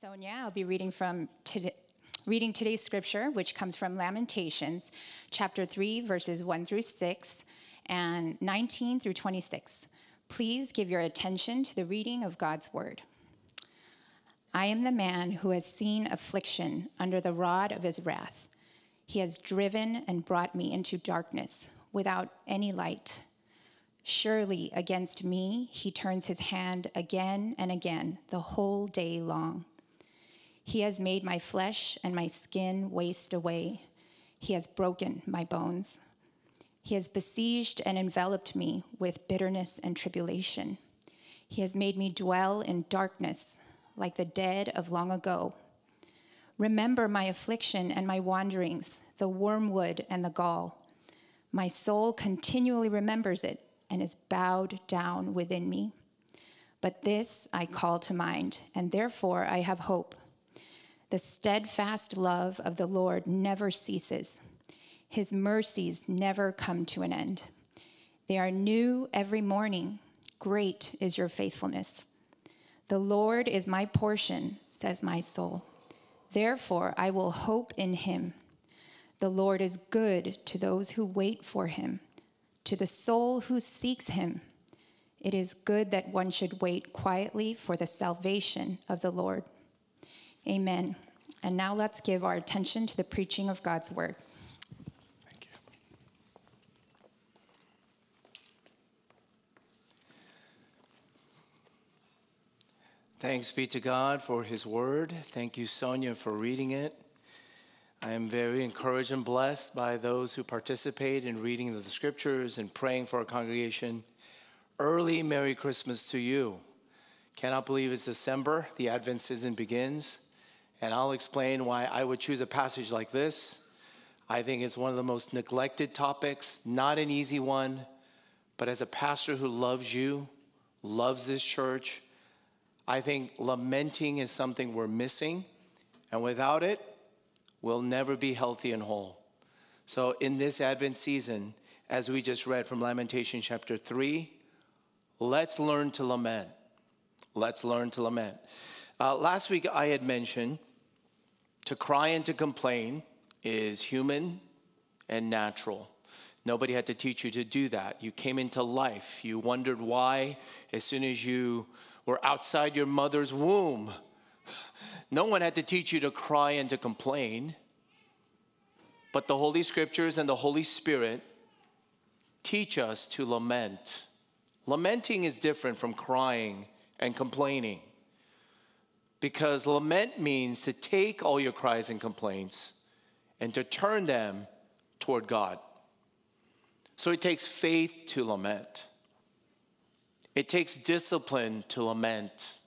Sonia. I'll be reading from today, reading today's scripture, which comes from Lamentations, chapter 3, verses 1 through 6 and 19 through 26. Please give your attention to the reading of God's word. I am the man who has seen affliction under the rod of his wrath. He has driven and brought me into darkness without any light. Surely against me he turns his hand again and again the whole day long. He has made my flesh and my skin waste away. He has broken my bones. He has besieged and enveloped me with bitterness and tribulation. He has made me dwell in darkness like the dead of long ago. Remember my affliction and my wanderings, the wormwood and the gall. My soul continually remembers it and is bowed down within me. But this I call to mind, and therefore I have hope. The steadfast love of the Lord never ceases, His mercies never come to an end. They are new every morning. Great is your faithfulness. The Lord is my portion, says my soul. Therefore, I will hope in him. The Lord is good to those who wait for him, to the soul who seeks him. It is good that one should wait quietly for the salvation of the Lord. Amen. And now let's give our attention to the preaching of God's word. Thank you. Thanks be to God for His Word. Thank you, Sonia, for reading it. I am very encouraged and blessed by those who participate in reading the Scriptures and praying for our congregation. Early Merry Christmas to you. Cannot believe it's December, the Advent season begins, and I'll explain why I would choose a passage like this. I think it's one of the most neglected topics, not an easy one, but as a pastor who loves you, loves this church, I think lamenting is something we're missing, and without it, we'll never be healthy and whole. So, in this Advent season, as we just read from Lamentation chapter 3, let's learn to lament. Let's learn to lament. Uh, last week, I had mentioned to cry and to complain is human and natural. Nobody had to teach you to do that. You came into life. You wondered why, as soon as you were outside your mother's womb, no one had to teach you to cry and to complain. But the Holy Scriptures and the Holy Spirit teach us to lament. Lamenting is different from crying and complaining because lament means to take all your cries and complaints and to turn them toward God. So it takes faith to lament. It takes discipline to lament.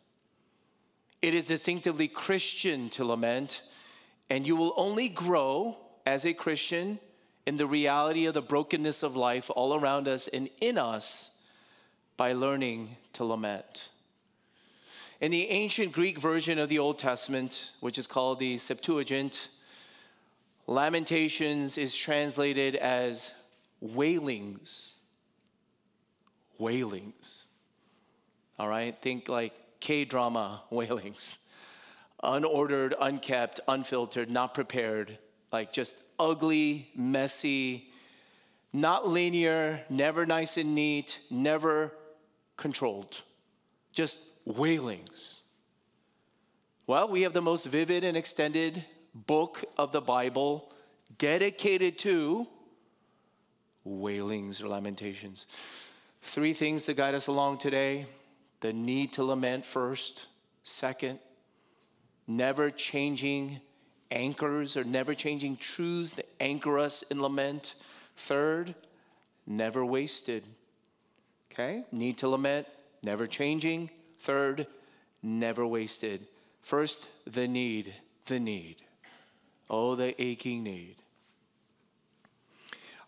It is distinctively Christian to lament, and you will only grow as a Christian in the reality of the brokenness of life all around us and in us by learning to lament. In the ancient Greek version of the Old Testament, which is called the Septuagint, Lamentations is translated as wailings. Wailings. All right? Think like K drama wailings. Unordered, unkept, unfiltered, not prepared, like just ugly, messy, not linear, never nice and neat, never controlled. Just wailings. Well, we have the most vivid and extended book of the Bible dedicated to wailings or lamentations. Three things to guide us along today the need to lament first. Second, never changing anchors or never changing truths that anchor us in lament. Third, never wasted. Okay? Need to lament, never changing. Third, never wasted. First, the need, the need. Oh, the aching need.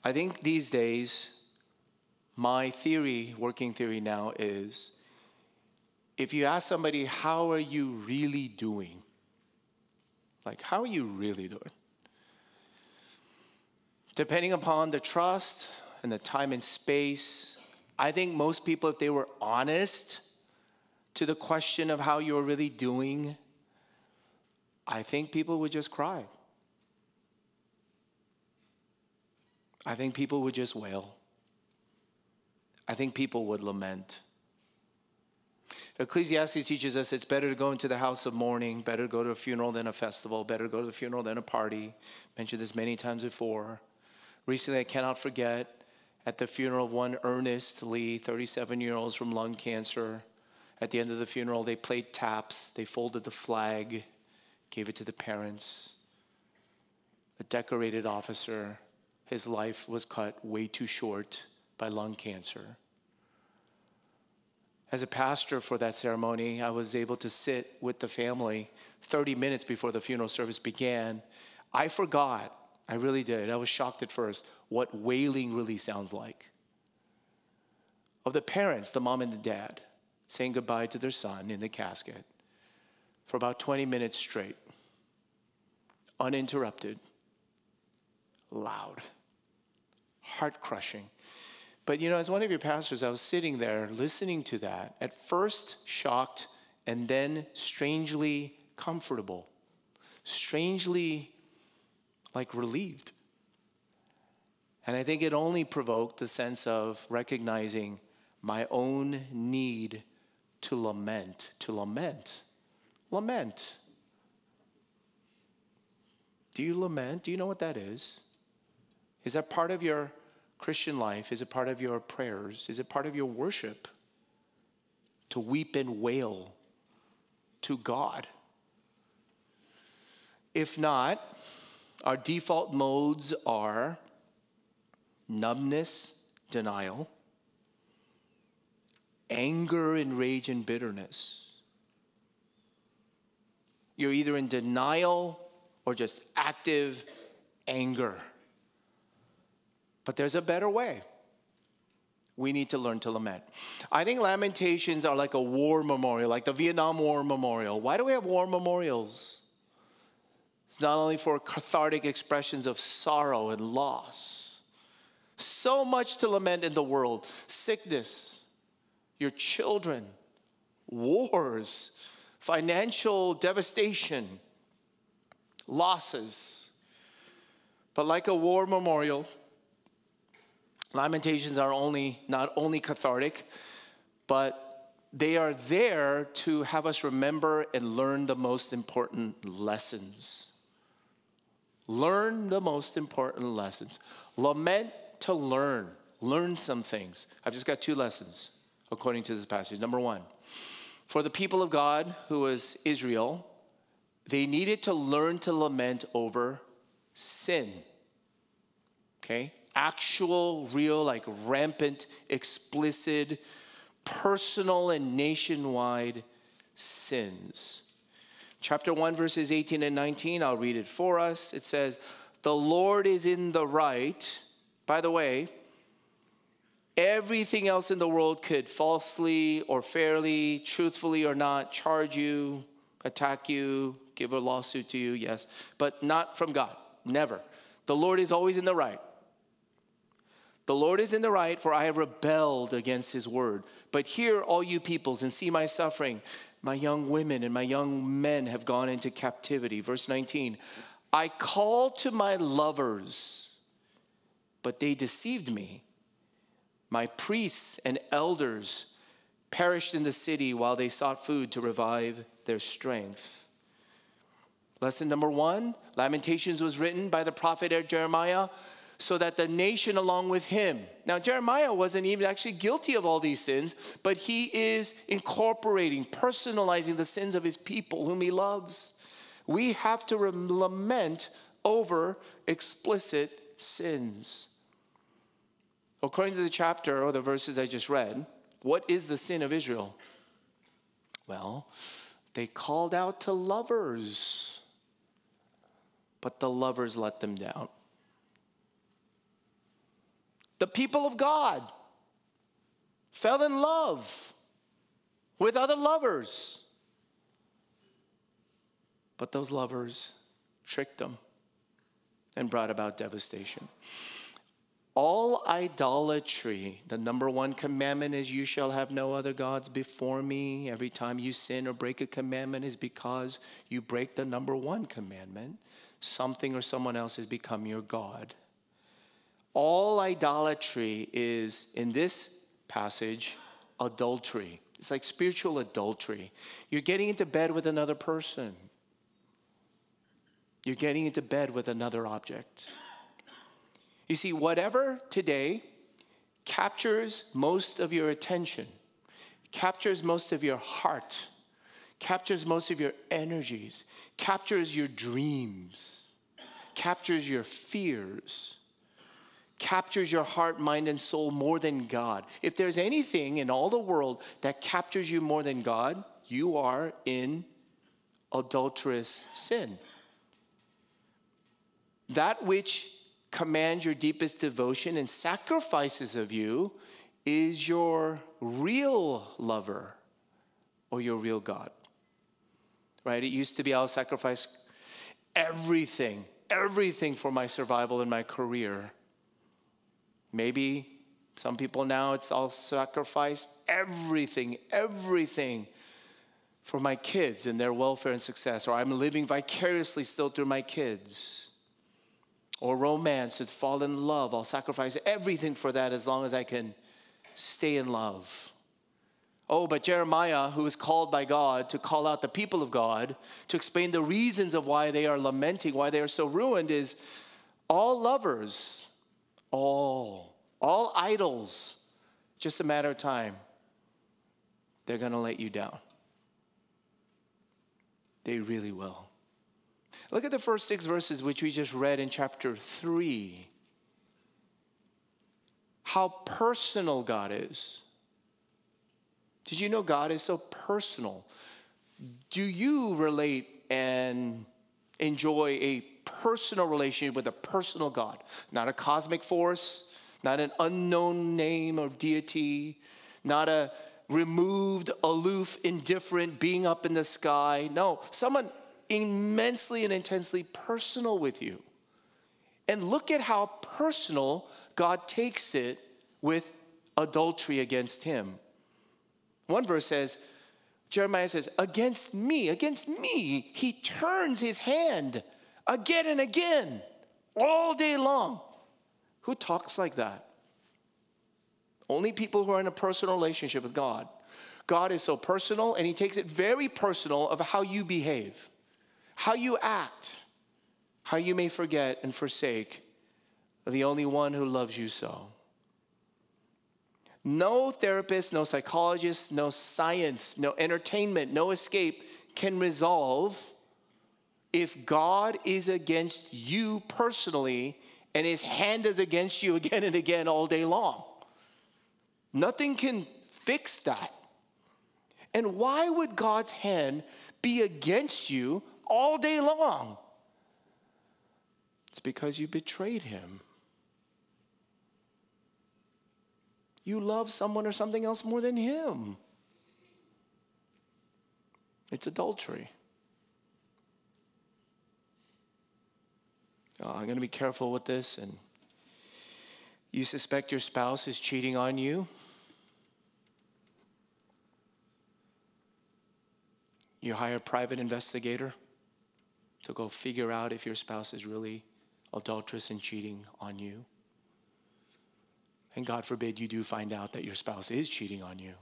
I think these days, my theory, working theory now is if you ask somebody, How are you really doing? Like, how are you really doing? Depending upon the trust and the time and space, I think most people, if they were honest to the question of how you're really doing, I think people would just cry. I think people would just wail. I think people would lament. Ecclesiastes teaches us it's better to go into the house of mourning, better to go to a funeral than a festival, better to go to the funeral than a party. Mentioned this many times before. Recently, I cannot forget at the funeral of one Ernest Lee, 37 year olds from lung cancer. At the end of the funeral, they played taps, they folded the flag, gave it to the parents. A decorated officer, his life was cut way too short by lung cancer. As a pastor for that ceremony, I was able to sit with the family 30 minutes before the funeral service began. I forgot, I really did. I was shocked at first what wailing really sounds like. Of the parents, the mom and the dad, saying goodbye to their son in the casket for about 20 minutes straight, uninterrupted, loud, heart crushing. But you know, as one of your pastors, I was sitting there listening to that, at first shocked and then strangely comfortable, strangely like relieved. And I think it only provoked the sense of recognizing my own need to lament, to lament, lament. Do you lament? Do you know what that is? Is that part of your Christian life? Is it part of your prayers? Is it part of your worship? To weep and wail to God? If not, our default modes are numbness, denial, anger and rage and bitterness. You're either in denial or just active anger. But there's a better way. We need to learn to lament. I think lamentations are like a war memorial, like the Vietnam War memorial. Why do we have war memorials? It's not only for cathartic expressions of sorrow and loss. So much to lament in the world sickness, your children, wars, financial devastation, losses. But like a war memorial, Lamentations are only not only cathartic, but they are there to have us remember and learn the most important lessons. Learn the most important lessons. Lament to learn. Learn some things. I've just got two lessons according to this passage. Number one, for the people of God, who was Israel, they needed to learn to lament over sin. Okay? actual, real, like rampant, explicit, personal, and nationwide sins. Chapter 1, verses 18 and 19, I'll read it for us. It says, The Lord is in the right. By the way, everything else in the world could falsely or fairly, truthfully or not, charge you, attack you, give a lawsuit to you, yes, but not from God. Never. The Lord is always in the right. The Lord is in the right, for I have rebelled against his word. But hear, all you peoples, and see my suffering. My young women and my young men have gone into captivity. Verse 19 I called to my lovers, but they deceived me. My priests and elders perished in the city while they sought food to revive their strength. Lesson number one Lamentations was written by the prophet er- Jeremiah so that the nation along with him. Now, Jeremiah wasn't even actually guilty of all these sins, but he is incorporating, personalizing the sins of his people whom he loves. We have to lament over explicit sins. According to the chapter or the verses I just read, what is the sin of Israel? Well, they called out to lovers, but the lovers let them down the people of God fell in love with other lovers. But those lovers tricked them and brought about devastation. All idolatry, the number one commandment is, You shall have no other gods before me. Every time you sin or break a commandment is because you break the number one commandment. Something or someone else has become your God. All idolatry is, in this passage, adultery. It's like spiritual adultery. You're getting into bed with another person, you're getting into bed with another object. You see, whatever today captures most of your attention, captures most of your heart, captures most of your energies, captures your dreams, captures your fears, captures your heart, mind, and soul more than God. If there's anything in all the world that captures you more than God, you are in adulterous sin. That which commands your deepest devotion and sacrifices of you is your real lover or your real God. Right? It used to be I'll sacrifice everything, everything for my survival and my career. Maybe some people now it's I'll sacrifice everything, everything for my kids and their welfare and success, or I'm living vicariously still through my kids or romance and fall in love. I'll sacrifice everything for that as long as I can stay in love. Oh, but Jeremiah, who is called by God to call out the people of God, to explain the reasons of why they are lamenting, why they are so ruined, is all lovers, all, all idols, just a matter of time, they're gonna let you down. They really will. Look at the first six verses, which we just read in chapter 3. How personal God is. Did you know God is so personal? Do you relate and enjoy a personal relationship with a personal God? Not a cosmic force, not an unknown name or deity, not a removed, aloof, indifferent being up in the sky. No, someone immensely and intensely personal with you. And look at how personal God takes it with adultery against him. One verse says, Jeremiah says, Against me, against me, he turns his hand again and again, all day long. Who talks like that? Only people who are in a personal relationship with God. God is so personal, and he takes it very personal of how you behave how you act, how you may forget and forsake the only one who loves you so. No therapist, no psychologist, no science, no entertainment, no escape can resolve if God is against you personally and his hand is against you again and again all day long. Nothing can fix that. And why would God's hand be against you all day long. It's because you betrayed him. You love someone or something else more than him. It's adultery. Oh, I'm going to be careful with this. And you suspect your spouse is cheating on you. You hire a private investigator to go figure out if your spouse is really adulterous and cheating on you. And God forbid you do find out that your spouse is cheating on you.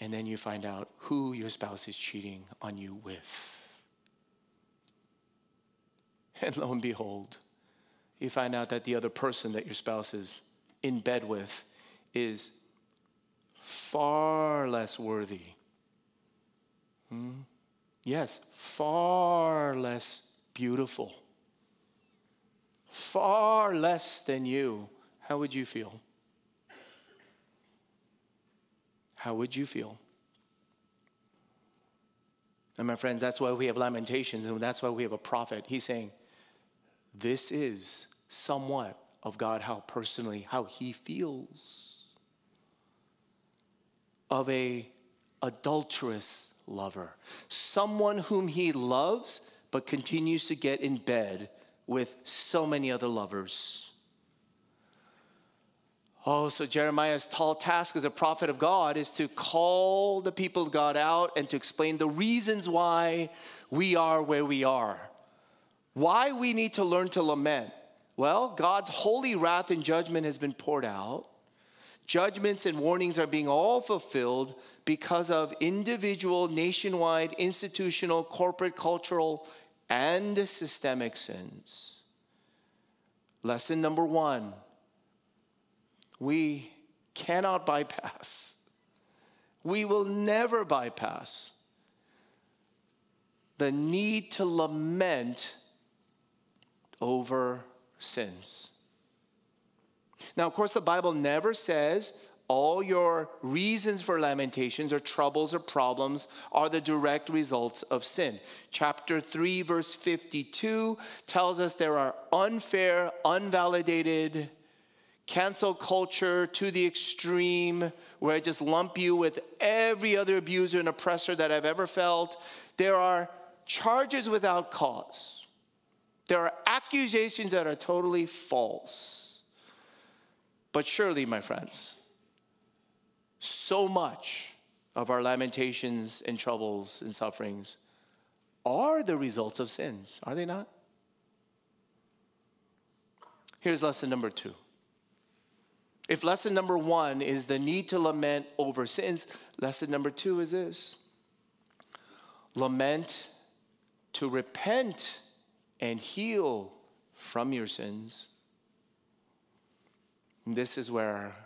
And then you find out who your spouse is cheating on you with. And lo and behold, you find out that the other person that your spouse is in bed with is far less worthy. Hmm? Yes, far less beautiful, far less than you. How would you feel? How would you feel? And my friends, that's why we have lamentations and that's why we have a prophet. He's saying, This is somewhat of God, how personally, how he feels of a adulterous lover, someone whom he loves but continues to get in bed with so many other lovers. Oh, so Jeremiah's tall task as a prophet of God is to call the people of God out and to explain the reasons why we are where we are. Why we need to learn to lament. Well, God's holy wrath and judgment has been poured out. Judgments and warnings are being all fulfilled because of individual, nationwide, institutional, corporate, cultural, and systemic sins. Lesson number one we cannot bypass, we will never bypass the need to lament over sins. Now, of course, the Bible never says all your reasons for lamentations or troubles or problems are the direct results of sin. Chapter 3, verse 52 tells us there are unfair, unvalidated, cancel culture to the extreme, where I just lump you with every other abuser and oppressor that I've ever felt. There are charges without cause. There are accusations that are totally false. But surely, my friends, so much of our lamentations and troubles and sufferings are the results of sins, are they not? Here's lesson number two. If lesson number one is the need to lament over sins, lesson number two is this lament to repent and heal from your sins. And this is where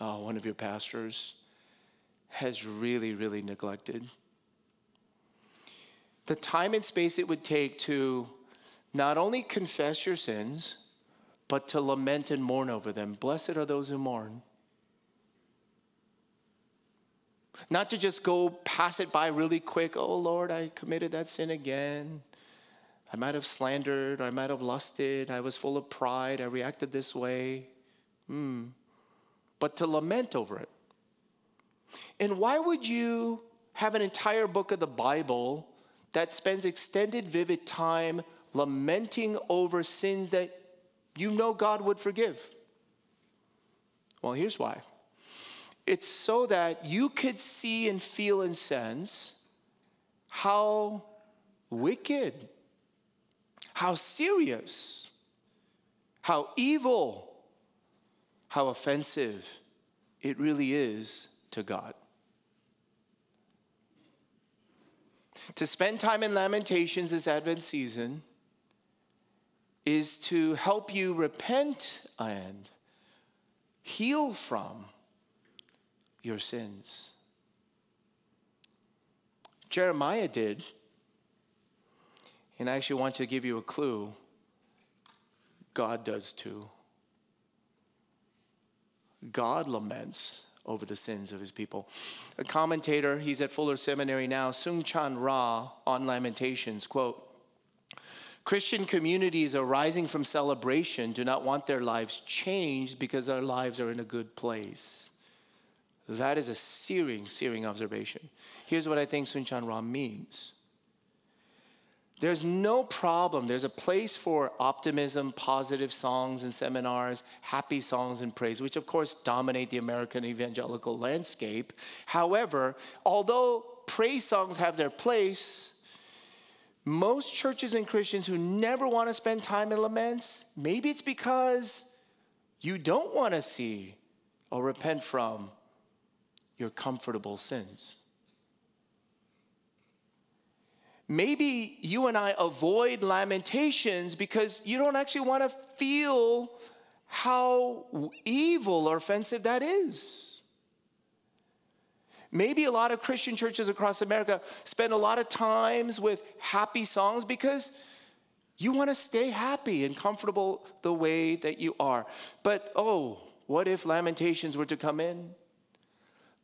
uh, one of your pastors has really, really neglected. The time and space it would take to not only confess your sins, but to lament and mourn over them. Blessed are those who mourn. Not to just go pass it by really quick. Oh Lord, I committed that sin again. I might have slandered, I might have lusted, I was full of pride, I reacted this way. Hmm but to lament over it. And why would you have an entire book of the Bible that spends extended, vivid time lamenting over sins that you know God would forgive? Well, here's why it's so that you could see and feel and sense how wicked, how serious, how evil how offensive it really is to God. To spend time in Lamentations this Advent season is to help you repent and heal from your sins. Jeremiah did. And I actually want to give you a clue. God does too. God laments over the sins of his people. A commentator, he's at Fuller Seminary now, Soong-Chan Rah on Lamentations, quote, Christian communities arising from celebration do not want their lives changed because their lives are in a good place. That is a searing, searing observation. Here's what I think Soong-Chan Rah means. There's no problem. There's a place for optimism, positive songs and seminars, happy songs and praise, which of course dominate the American evangelical landscape. However, although praise songs have their place, most churches and Christians who never want to spend time in laments, maybe it's because you don't want to see or repent from your comfortable sins. Maybe you and I avoid lamentations because you don't actually want to feel how evil or offensive that is. Maybe a lot of Christian churches across America spend a lot of times with happy songs because you want to stay happy and comfortable the way that you are. But oh, what if lamentations were to come in?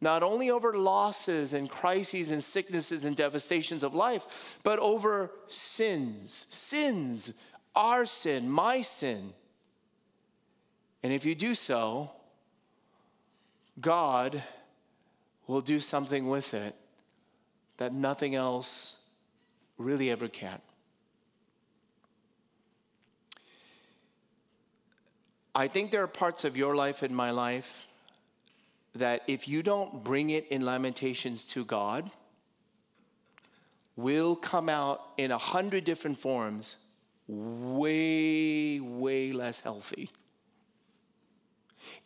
Not only over losses and crises and sicknesses and devastations of life, but over sins. Sins, our sin, my sin. And if you do so, God will do something with it that nothing else really ever can. I think there are parts of your life and my life that if you don't bring it in lamentations to God, will come out in a hundred different forms way, way less healthy.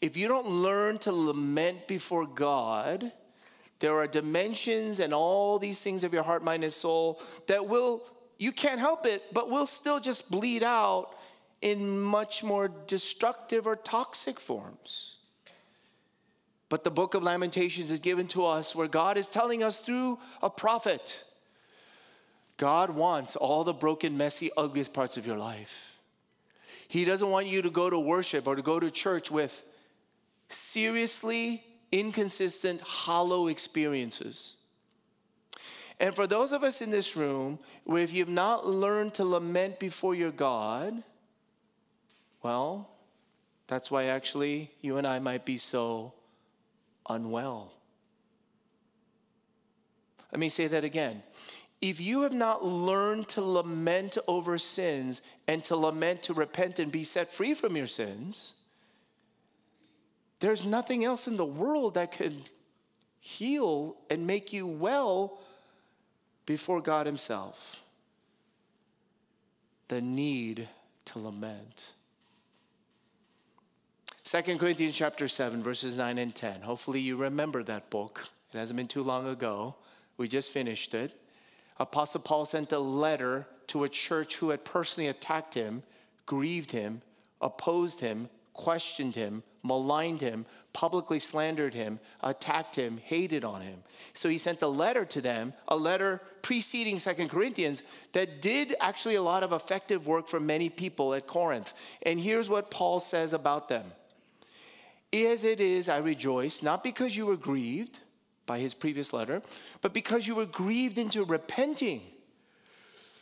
If you don't learn to lament before God, there are dimensions and all these things of your heart, mind, and soul that will, you can't help it, but will still just bleed out in much more destructive or toxic forms. But the book of Lamentations is given to us where God is telling us through a prophet God wants all the broken, messy, ugliest parts of your life. He doesn't want you to go to worship or to go to church with seriously inconsistent, hollow experiences. And for those of us in this room, where if you've not learned to lament before your God, well, that's why actually you and I might be so unwell. Let me say that again. If you have not learned to lament over sins and to lament to repent and be set free from your sins, there's nothing else in the world that could heal and make you well before God Himself. The need to lament. 2 Corinthians chapter 7, verses 9 and 10. Hopefully, you remember that book. It hasn't been too long ago. We just finished it. Apostle Paul sent a letter to a church who had personally attacked him, grieved him, opposed him, questioned him, maligned him, publicly slandered him, attacked him, hated on him. So he sent a letter to them, a letter preceding Second Corinthians that did actually a lot of effective work for many people at Corinth. And here's what Paul says about them. As it is, I rejoice, not because you were grieved by his previous letter, but because you were grieved into repenting.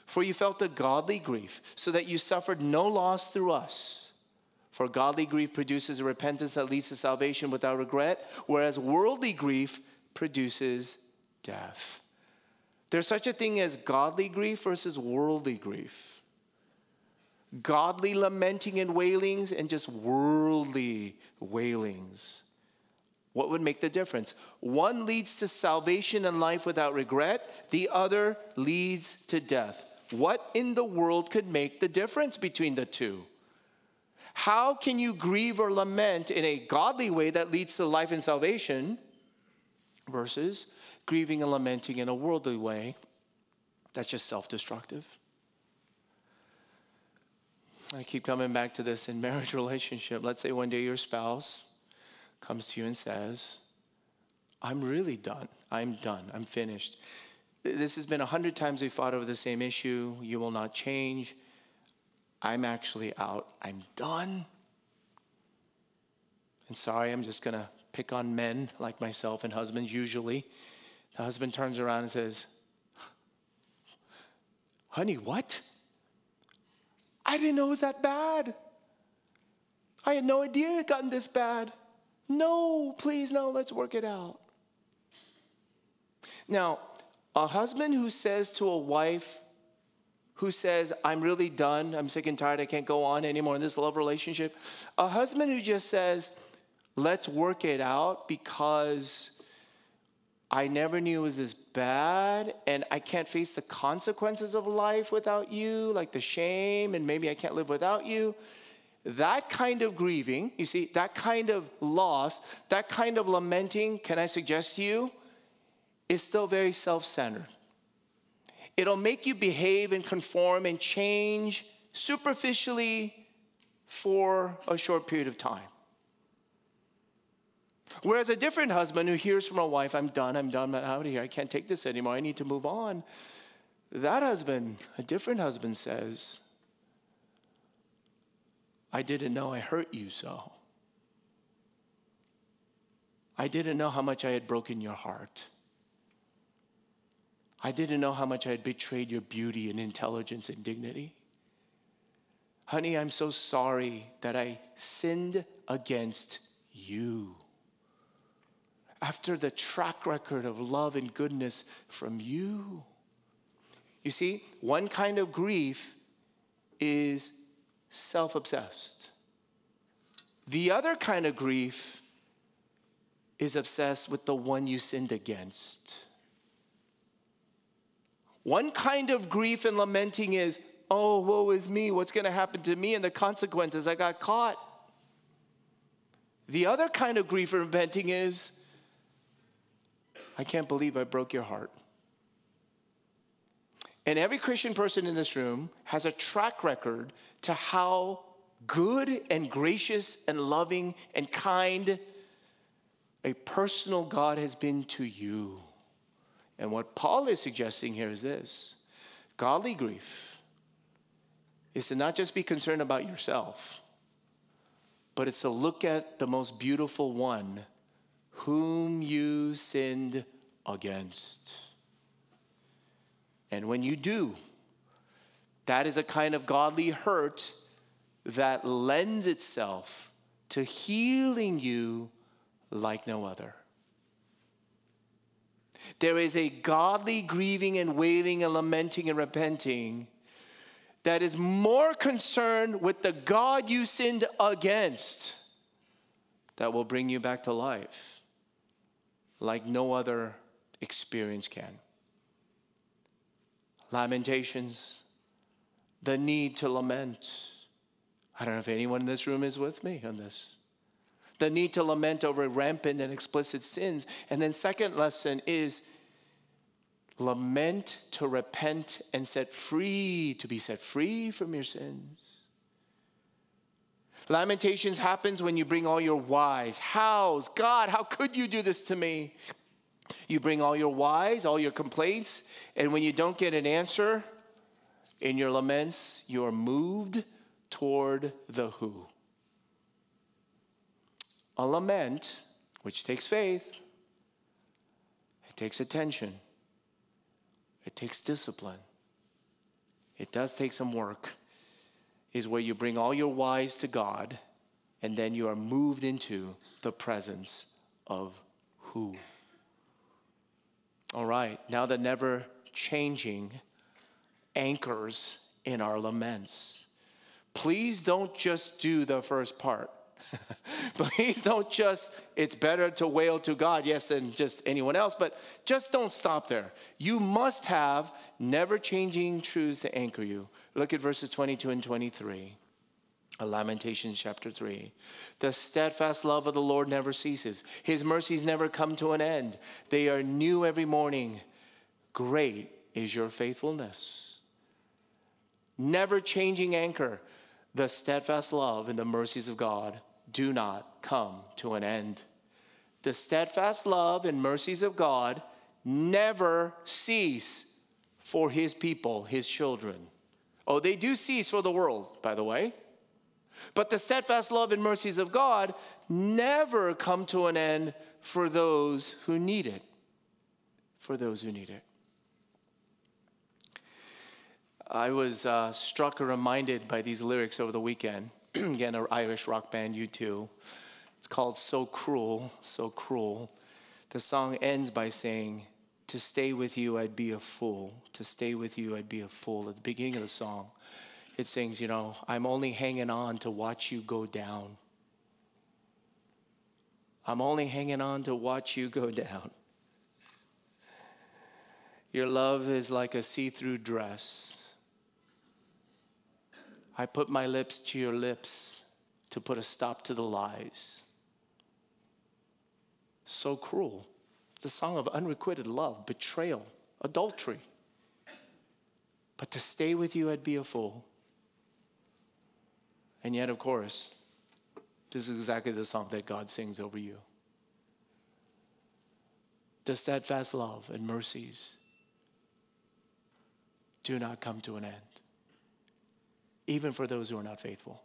For you felt a godly grief, so that you suffered no loss through us. For godly grief produces a repentance that leads to salvation without regret, whereas worldly grief produces death. There's such a thing as godly grief versus worldly grief. Godly lamenting and wailings and just worldly wailings. What would make the difference? One leads to salvation and life without regret, the other leads to death. What in the world could make the difference between the two? How can you grieve or lament in a godly way that leads to life and salvation versus grieving and lamenting in a worldly way that's just self destructive? I keep coming back to this in marriage relationship. Let's say one day your spouse comes to you and says, I'm really done. I'm done. I'm finished. This has been a hundred times we fought over the same issue. You will not change. I'm actually out. I'm done. And sorry, I'm just going to pick on men like myself and husbands usually. The husband turns around and says, Honey, what? I didn't know it was that bad. I had no idea it had gotten this bad. No, please, no, let's work it out. Now, a husband who says to a wife, who says, I'm really done, I'm sick and tired, I can't go on anymore in this love relationship. A husband who just says, let's work it out because I never knew it was this bad and I can't face the consequences of life without you, like the shame, and maybe I can't live without you. That kind of grieving, you see, that kind of loss, that kind of lamenting, can I suggest to you, is still very self centered. It'll make you behave and conform and change superficially for a short period of time. Whereas a different husband who hears from a wife, I'm done, I'm done, I'm out of here, I can't take this anymore, I need to move on. That husband, a different husband says, I didn't know I hurt you so. I didn't know how much I had broken your heart. I didn't know how much I had betrayed your beauty and intelligence and dignity. Honey, I'm so sorry that I sinned against you. After the track record of love and goodness from you. You see, one kind of grief is self obsessed. The other kind of grief is obsessed with the one you sinned against. One kind of grief and lamenting is, oh, woe is me, what's going to happen to me and the consequences, I got caught. The other kind of grief and repenting is, I can't believe I broke your heart. And every Christian person in this room has a track record to how good and gracious and loving and kind a personal God has been to you. And what Paul is suggesting here is this godly grief is to not just be concerned about yourself, but it's to look at the most beautiful one whom you sinned against. And when you do, that is a kind of godly hurt that lends itself to healing you like no other. There is a godly grieving and wailing and lamenting and repenting that is more concerned with the God you sinned against that will bring you back to life like no other experience can. Lamentations, the need to lament. I don't know if anyone in this room is with me on this the need to lament over rampant and explicit sins. And then, second lesson is lament to repent and set free, to be set free from your sins. Lamentations happens when you bring all your whys. How's God, how could you do this to me? You bring all your whys, all your complaints, and when you don't get an answer in your laments, you are moved toward the who. A lament, which takes faith, it takes attention, it takes discipline, it does take some work, is where you bring all your whys to God and then you are moved into the presence of who. All right, now the never changing anchors in our laments. Please don't just do the first part. Please don't just, it's better to wail to God, yes, than just anyone else, but just don't stop there. You must have never changing truths to anchor you. Look at verses 22 and 23. Lamentations chapter 3. The steadfast love of the Lord never ceases, His mercies never come to an end. They are new every morning. Great is your faithfulness. Never changing anchor, the steadfast love and the mercies of God do not come to an end. The steadfast love and mercies of God never cease for his people, his children. Oh, they do cease for the world, by the way. But the steadfast love and mercies of God never come to an end for those who need it. For those who need it. I was uh, struck or reminded by these lyrics over the weekend. again, an Irish rock band, U2. It's called So Cruel, So Cruel. The song ends by saying, To stay with you, I'd be a fool. To stay with you, I'd be a fool. At the beginning of the song, it sings, You know, I'm only hanging on to watch you go down. I'm only hanging on to watch you go down. Your love is like a see through dress I put my lips to your lips to put a stop to the lies. So cruel. A song of unrequited love, betrayal, adultery. But to stay with you, I'd be a fool. And yet, of course, this is exactly the song that God sings over you. The steadfast love and mercies do not come to an end even for those who are not faithful.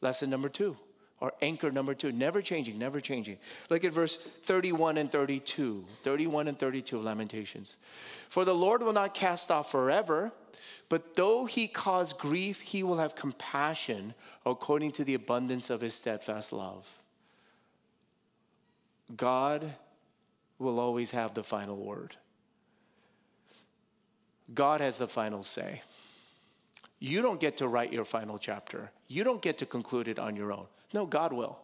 Lesson number two, or anchor number two, never changing, never changing. Look at verse 31 and 32. 31 and 32 of Lamentations. For the Lord will not cast off forever, but though he cause grief, he will have compassion according to the abundance of his steadfast love. God will always have the final word. God has the final say. You don't get to write your final chapter. You don't get to conclude it on your own. No, God will,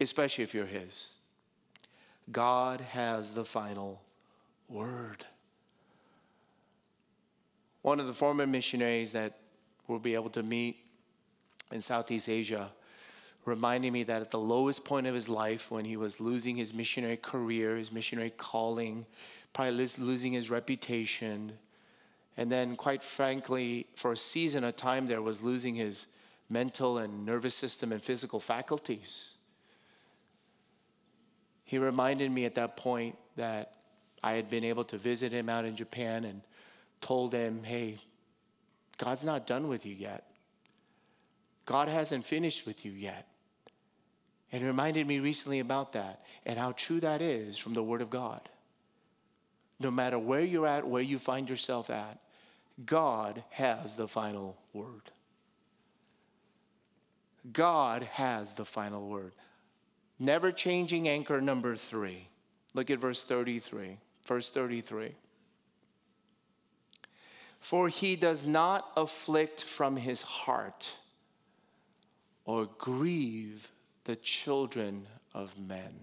especially if you're His. God has the final word. One of the former missionaries that we'll be able to meet in Southeast Asia reminding me that at the lowest point of his life, when he was losing his missionary career, his missionary calling, probably losing his reputation, and then, quite frankly, for a season, a time there, was losing his mental and nervous system and physical faculties. He reminded me at that point that I had been able to visit him out in Japan and told him, hey, God's not done with you yet. God hasn't finished with you yet. And reminded me recently about that and how true that is from the Word of God. No matter where you're at, where you find yourself at, God has the final word. God has the final word. Never changing anchor number three. Look at verse 33. Verse 33. For he does not afflict from his heart or grieve the children of men.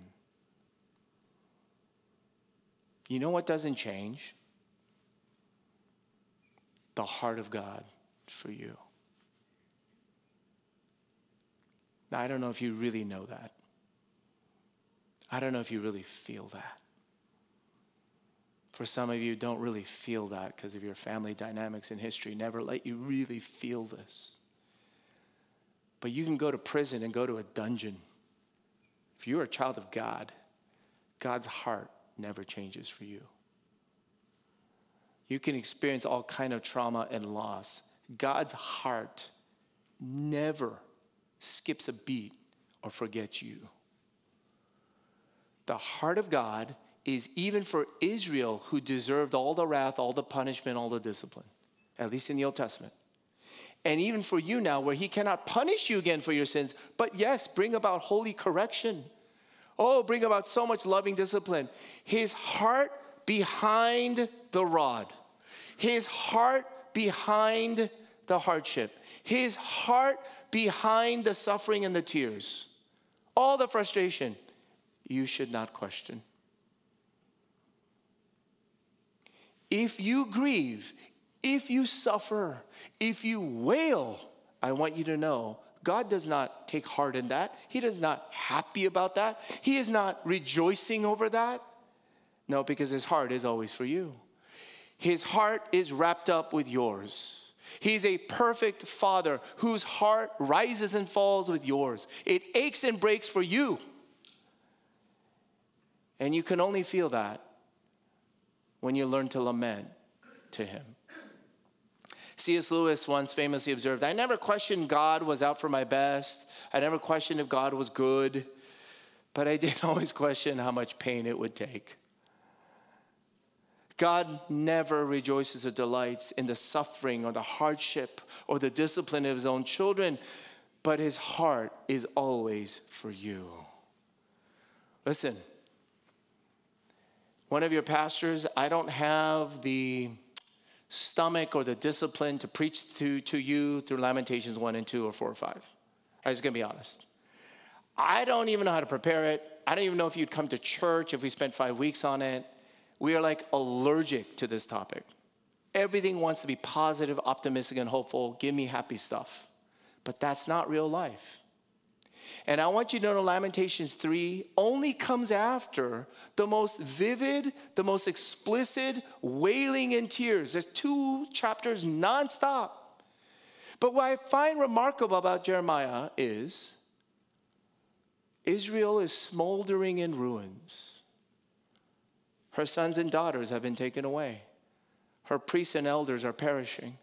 You know what doesn't change? The heart of God for you. Now, I don't know if you really know that. I don't know if you really feel that. For some of you, don't really feel that because of your family dynamics and history. Never let you really feel this. But you can go to prison and go to a dungeon. If you're a child of God, God's heart never changes for you. You can experience all kind of trauma and loss. God's heart never skips a beat or forgets you. The heart of God is even for Israel, who deserved all the wrath, all the punishment, all the discipline, at least in the Old Testament and even for you now, where he cannot punish you again for your sins, but yes, bring about holy correction. Oh, bring about so much loving discipline. His heart behind the rod, his heart behind the hardship, his heart behind the suffering and the tears, all the frustration, you should not question. If you grieve, if you suffer, if you wail, I want you to know God does not take heart in that. He is not happy about that. He is not rejoicing over that. No, because his heart is always for you. His heart is wrapped up with yours. He's a perfect father whose heart rises and falls with yours. It aches and breaks for you. And you can only feel that when you learn to lament to him. C.S. Lewis once famously observed I never questioned God was out for my best. I never questioned if God was good, but I did always question how much pain it would take. God never rejoices or delights in the suffering or the hardship or the discipline of his own children, but his heart is always for you. Listen, one of your pastors, I don't have the stomach or the discipline to preach to, to you through Lamentations 1 and 2 or 4 or 5. I was gonna be honest. I don't even know how to prepare it. I don't even know if you'd come to church if we spent five weeks on it. We are like allergic to this topic. Everything wants to be positive, optimistic, and hopeful. Give me happy stuff. But that's not real life. And I want you to know Lamentations 3 only comes after the most vivid, the most explicit wailing and tears. There's two chapters nonstop. But what I find remarkable about Jeremiah is Israel is smoldering in ruins. Her sons and daughters have been taken away. Her priests and elders are perishing.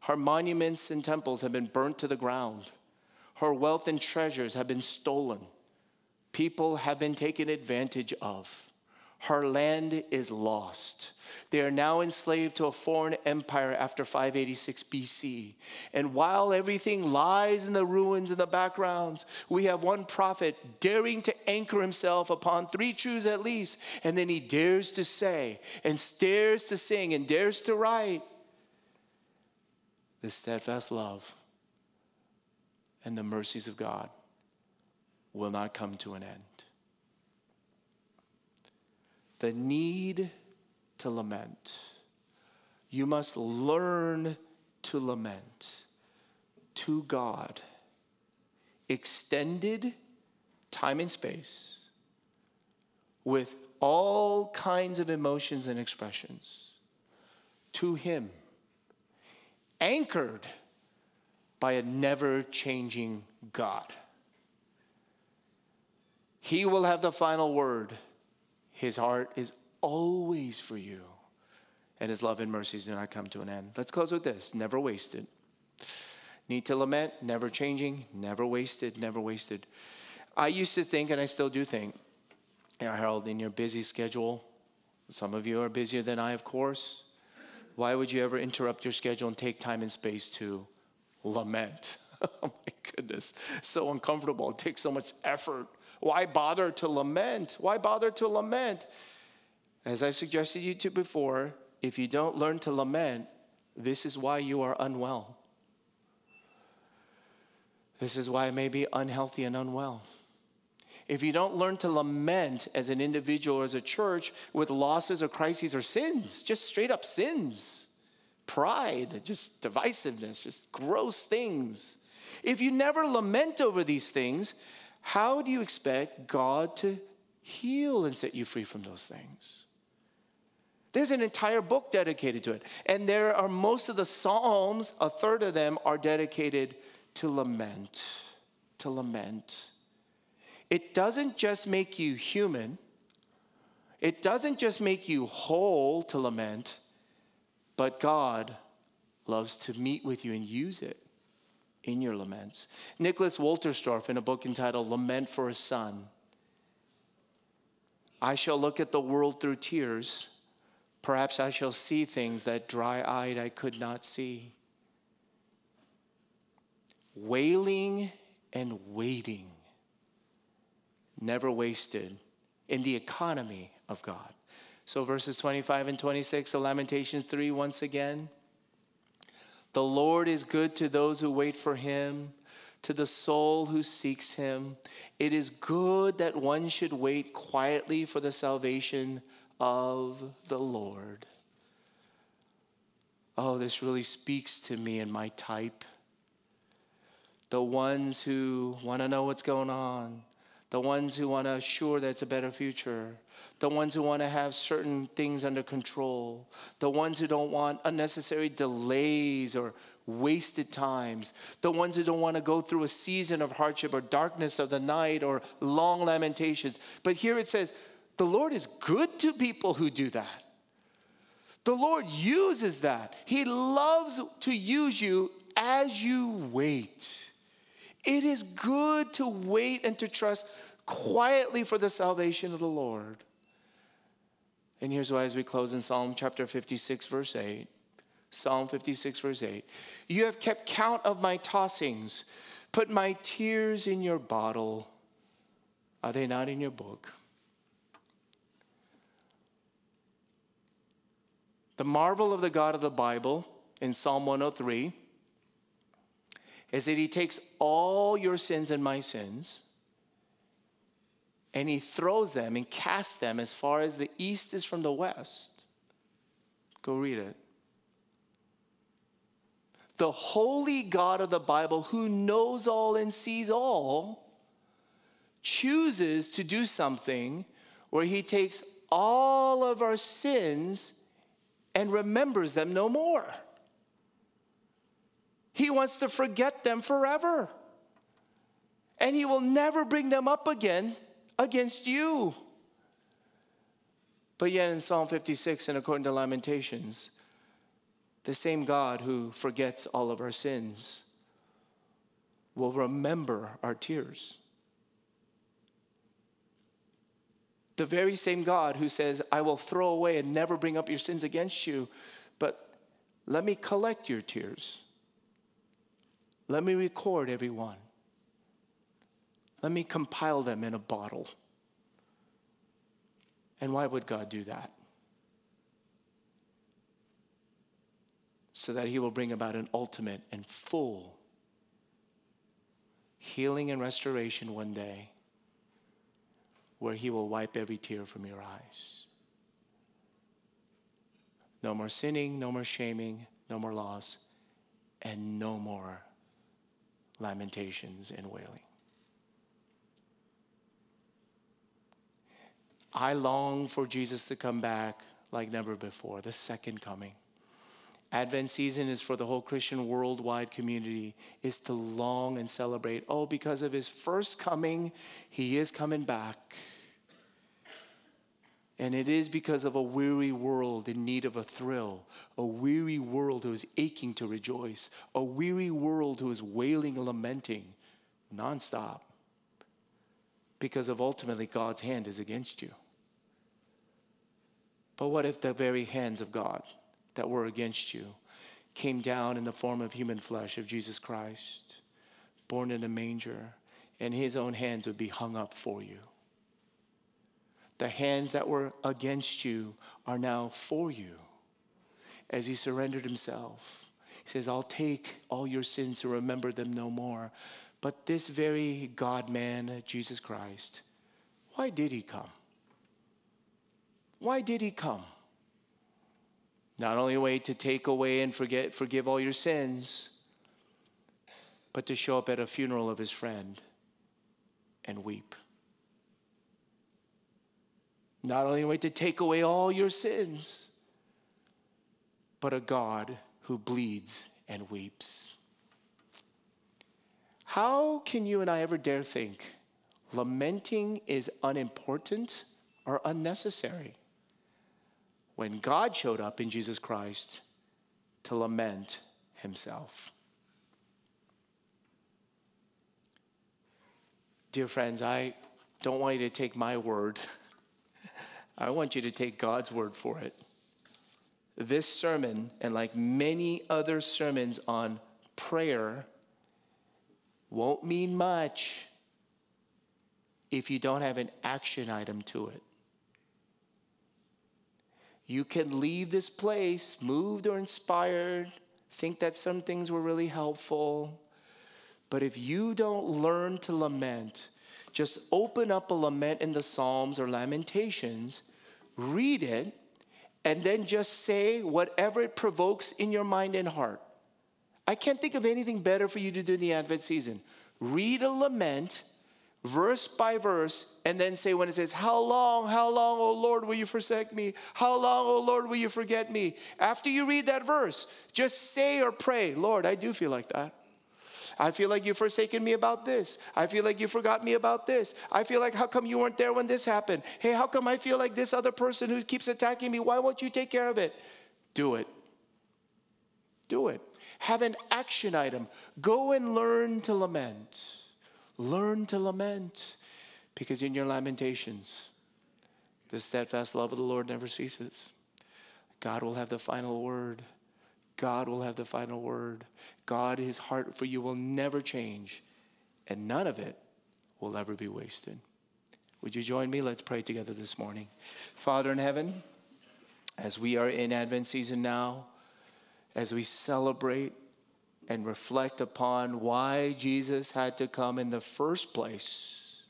Her monuments and temples have been burnt to the ground. Her wealth and treasures have been stolen. People have been taken advantage of. Her land is lost. They are now enslaved to a foreign empire after 586 BC. And while everything lies in the ruins in the backgrounds, we have one prophet daring to anchor himself upon three truths at least. And then he dares to say, and dares to sing, and dares to write the steadfast love and the mercies of God will not come to an end. The need to lament. You must learn to lament to God, extended time and space, with all kinds of emotions and expressions, to Him, anchored by a never changing God. He will have the final word. His heart is always for you, and His love and mercies do not come to an end. Let's close with this never wasted. Need to lament, never changing, never wasted, never wasted. I used to think, and I still do think, you know, Harold, in your busy schedule, some of you are busier than I, of course. Why would you ever interrupt your schedule and take time and space to lament? oh my goodness, so uncomfortable. It takes so much effort. Why bother to lament? Why bother to lament? As I've suggested you to before, if you don't learn to lament, this is why you are unwell. This is why I may be unhealthy and unwell. If you don't learn to lament as an individual or as a church with losses or crises or sins, just straight up sins, pride, just divisiveness, just gross things. If you never lament over these things, how do you expect God to heal and set you free from those things? There's an entire book dedicated to it. And there are most of the Psalms, a third of them are dedicated to lament, to lament. It doesn't just make you human, it doesn't just make you whole to lament, but God loves to meet with you and use it in your laments. Nicholas Wolterstorff, in a book entitled Lament for a Son, I shall look at the world through tears. Perhaps I shall see things that dry eyed I could not see wailing and waiting, never wasted in the economy of God. So, verses 25 and 26 of Lamentations 3, once again. The Lord is good to those who wait for him, to the soul who seeks him. It is good that one should wait quietly for the salvation of the Lord. Oh, this really speaks to me and my type the ones who want to know what's going on, the ones who want to assure that it's a better future, the ones who want to have certain things under control, the ones who don't want unnecessary delays or wasted times, the ones who don't want to go through a season of hardship or darkness of the night or long lamentations. But here it says, the Lord is good to people who do that. The Lord uses that. He loves to use you as you wait. It is good to wait and to trust quietly for the salvation of the Lord. And here's why, as we close in Psalm chapter 56, verse 8 Psalm 56, verse 8 You have kept count of my tossings, put my tears in your bottle. Are they not in your book? The marvel of the God of the Bible in Psalm 103 is that he takes all your sins and my sins and he throws them and casts them as far as the east is from the west. Go read it. The holy God of the Bible, who knows all and sees all, chooses to do something where he takes all of our sins and remembers them no more. He wants to forget them forever. And He will never bring them up again against you. But yet, in Psalm 56 and according to Lamentations, the same God who forgets all of our sins will remember our tears. The very same God who says, I will throw away and never bring up your sins against you, but let me collect your tears. Let me record every one. Let me compile them in a bottle. And why would God do that? So that He will bring about an ultimate and full healing and restoration one day where He will wipe every tear from your eyes. No more sinning, no more shaming, no more loss, and no more lamentations and wailing. I long for Jesus to come back like never before, the second coming. Advent season is for the whole Christian worldwide community is to long and celebrate. Oh, because of his first coming, he is coming back. And it is because of a weary world in need of a thrill, a weary world who is aching to rejoice, a weary world who is wailing and lamenting nonstop because of ultimately God's hand is against you. But what if the very hands of God that were against you came down in the form of human flesh of Jesus Christ, born in a manger, and his own hands would be hung up for you? The hands that were against you are now for you as he surrendered himself. He says, I'll take all your sins to remember them no more. But this very God man, Jesus Christ, why did he come? Why did he come? Not only way to take away and forget, forgive all your sins, but to show up at a funeral of his friend and weep. Not only way to take away all your sins, but a God who bleeds and weeps. How can you and I ever dare think lamenting is unimportant or unnecessary? when God showed up in Jesus Christ to lament himself. Dear friends, I don't want you to take my word. I want you to take God's word for it. This sermon, and like many other sermons on prayer, won't mean much if you don't have an action item to it. You can leave this place moved or inspired, think that some things were really helpful. But if you don't learn to lament, just open up a lament in the Psalms or Lamentations, read it, and then just say whatever it provokes in your mind and heart. I can't think of anything better for you to do in the Advent season. Read a lament verse by verse, and then say, when it says, How long, how long, O Lord, will you forsake me? How long, O Lord, will you forget me? After you read that verse, just say or pray, Lord, I do feel like that. I feel like you've forsaken me about this. I feel like you forgot me about this. I feel like, how come you weren't there when this happened? Hey, how come I feel like this other person who keeps attacking me? Why won't you take care of it? Do it. Do it. Have an action item. Go and learn to lament. Learn to lament because in your lamentations, the steadfast love of the Lord never ceases. God will have the final word. God will have the final word. God, his heart for you will never change, and none of it will ever be wasted. Would you join me? Let's pray together this morning. Father in heaven, as we are in Advent season now, as we celebrate and reflect upon why Jesus had to come in the first place.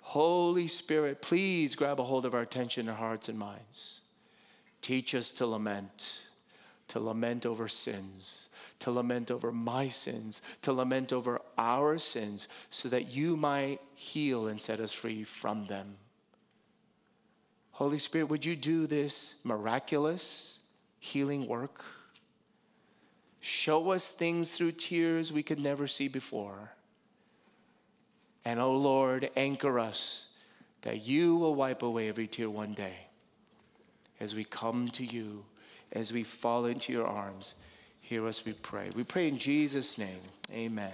Holy Spirit, please grab a hold of our attention, our hearts, and minds. Teach us to lament, to lament over sins, to lament over my sins, to lament over our sins, so that you might heal and set us free from them. Holy Spirit, would you do this miraculous healing work? Show us things through tears we could never see before. And oh Lord, anchor us that you will wipe away every tear one day as we come to you, as we fall into your arms. Hear us, we pray. We pray in Jesus' name. Amen.